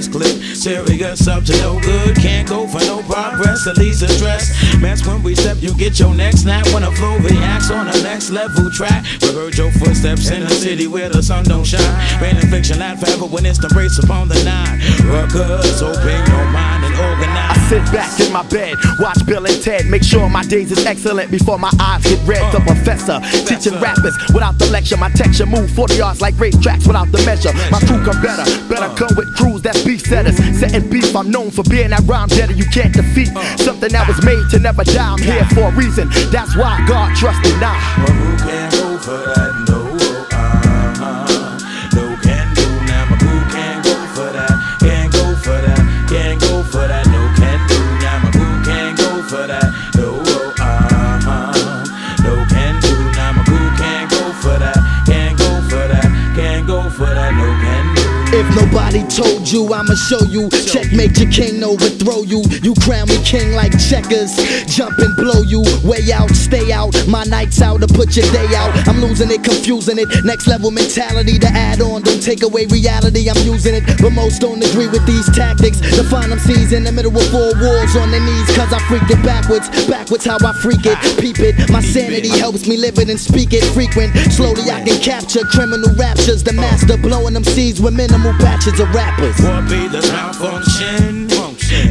Serious up to no good, can't go for no progress. At least address. Mess when we step, you get your next snap when a flow reacts on the next level track. We heard your footsteps in a city where the sun don't shine. Rain and fiction, laugh forever when it's the race upon the nine. Ruckus, open your mind and organize. I sit back in my bed, watch Bill and Ted, make sure my days is excellent before my eyes get red. The uh, professor teaching rappers without the lecture, my texture move 40 yards like racetracks without the measure. My crew come better, better uh. come with crews that's beef setters. Setting beef, I'm known for being that rhyme getter you can't defeat. Uh. Something that was made to never die. I'm here for a reason. That's why God trusted now. Well, who can go for that? If nobody told you, I'ma show you. Checkmate your king, overthrow you. You crown me king like checkers. Jump and blow you. Way out, stay out. My nights out to put your day out. I'm losing it, confusing it. Next level mentality to add on. Don't take away reality, I'm using it. But most don't agree with these tactics. To find them seas in the middle of four walls on their knees. Cause I freaked it backwards. Backwards how I freak it. Peep it. My sanity helps me live it and speak it frequent. Slowly I can capture criminal raptures. The master blowing them seeds with minimal batches of rappers. What be the malfunction?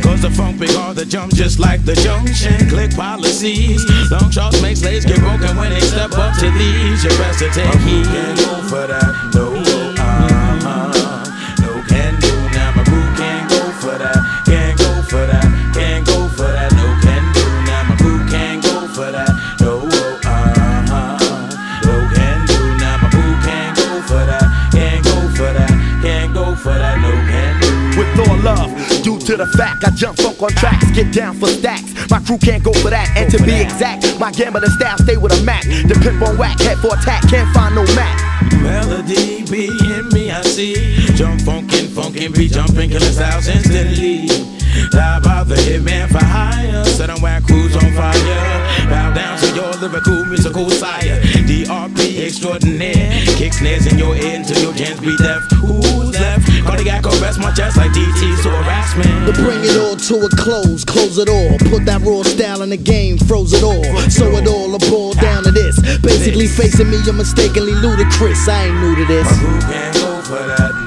Cause the funk big hard to jump just like the junction. Click policies. Long shots make slaves get broken when they step up to these. You best to take heed. To the fact I jump funk on tracks, get down for stacks. My crew can't go for that, and to be exact, my gambling style stay with a Mac. The pimp on whack, head for attack, can't find no Mac. Melody be in me, I see. Jump funkin', funkin', be jumping, killing styles instantly. Die by the hitman for hire. Set on whack crews on fire. Bow down to your lyrical, musical sire. DRP extraordinaire. Kick snares in your ear until your jams be deaf. Who's left? Cardiac arrest my chest like DT, so harassment. To bring it all to a close, close it all. Put that raw style in the game, froze it all. So it all, a ball down to this. Basically facing me, you're mistakenly ludicrous. I ain't new to this. My can't go for that.